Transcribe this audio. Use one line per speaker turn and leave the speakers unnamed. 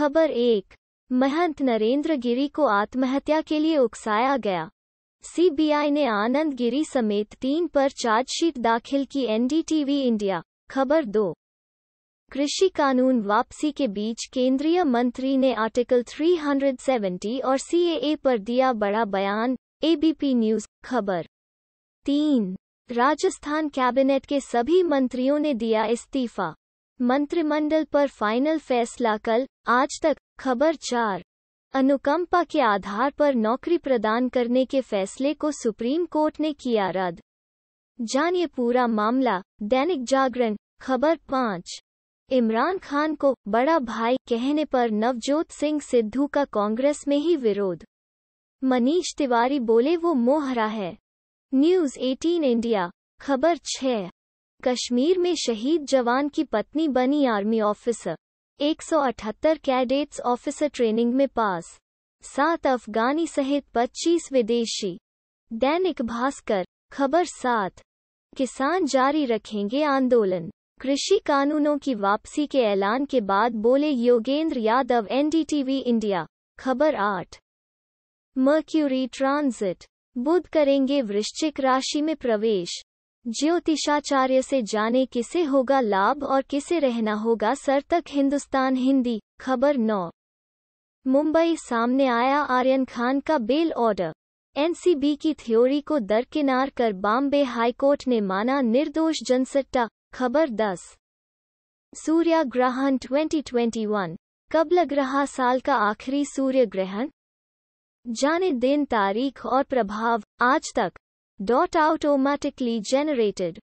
खबर एक, महंत नरेंद्र गिरी को आत्महत्या के लिए उकसाया गया। सीबीआई ने आनंद गिरी समेत तीन पर चार्जशीट दाखिल की एनडीटीवी इंडिया, खबर दो। कृषि कानून वापसी के बीच केंद्रीय मंत्री ने आर्टिकल 370 और सीएए पर दिया बड़ा बयान, एबीपी न्यूज़, खबर तीन। राजस्थान कैबिनेट के सभी मंत्रियों ने दिया इस्तीफा। मंत्रिमंडल पर फाइनल फैसला कल, आज तक, खबर चार। अनुकंपा के आधार पर नौकरी प्रदान करने के फैसले को सुप्रीम कोर्ट ने किया रद्द। जानिए पूरा मामला, दैनिक जागरण, खबर पाँच। इमरान खान को, बड़ा भाई, कहने पर नवजोत सिंह सिद्धू का कांग्रेस में ही विरोध। मनीष तिवारी बोले, वो मोहरा है। न्यूज़ 18 इंडिया, खबर छह। कश्मीर में शहीद जवान की पत्नी बनी army officer. 178 cadets officer training में पास। सात अफगानी सहित 25 विदेशी। दैनिक भास्कर, खबर सात। किसान जारी रखेंगे आंदोलन। कृषि कानूनों की वापसी के ऐलान के बाद बोले योगेंद्र यादव, एनडीटीवी इंडिया। खबर आठ। Mercury transit. बुध करेंगे वृश्चिक राशि में प्रवेश। ज्योतिषाचार्य से जाने किसे होगा लाभ और किसे रहना होगा सर तक हिंदुस्तान हिंदी, खबर नौ। मुंबई, सामने आया आर्यन खान का बेल ऑर्डर एनसीबी की थ्योरी को दरकिनार कर बॉम्बे हाईकोर्ट ने माना निर्दोष जनसट्टा, खबर 10 सूर्य ग्रहण 2021 कब लग रहा साल का आखिरी सूर्य ग्रहण जाने दिन तारीख और प्रभाव, आज तक। dot automatically generated.